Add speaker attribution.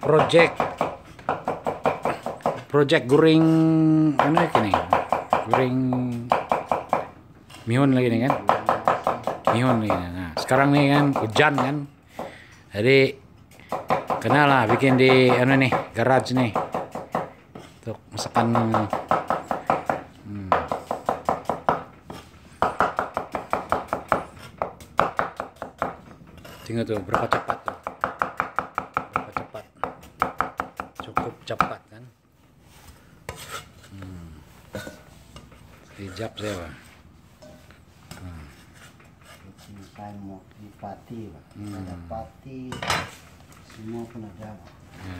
Speaker 1: project. Project guring ano kini guring mihon lagi nih kan? Mihon lagi nah sekarang nih kan hujan kan? Jadi kenal lah bikin di ano nih garage nih untuk masakan tinggal tuh berapa cepat tuh berapa cepat cukup cepat kan hmm. sekejap saya pak
Speaker 2: Kain mau di pati, Pak.
Speaker 1: Hmm.
Speaker 2: Ada pati, semua pun ada. Pak.
Speaker 1: Ya.